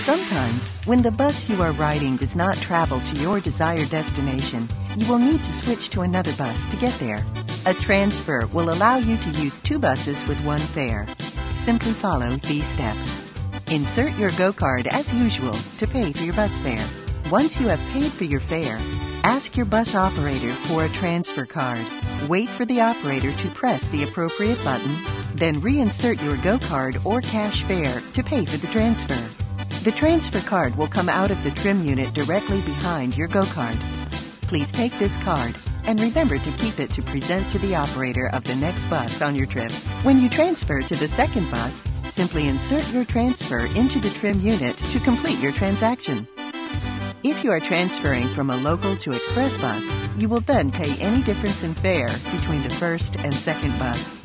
Sometimes, when the bus you are riding does not travel to your desired destination, you will need to switch to another bus to get there. A transfer will allow you to use two buses with one fare. Simply follow these steps. Insert your Go card as usual to pay for your bus fare. Once you have paid for your fare, ask your bus operator for a transfer card. Wait for the operator to press the appropriate button, then reinsert your Go card or cash fare to pay for the transfer. The transfer card will come out of the trim unit directly behind your Go card. Please take this card and remember to keep it to present to the operator of the next bus on your trip. When you transfer to the second bus, simply insert your transfer into the trim unit to complete your transaction. If you are transferring from a local to express bus, you will then pay any difference in fare between the first and second bus.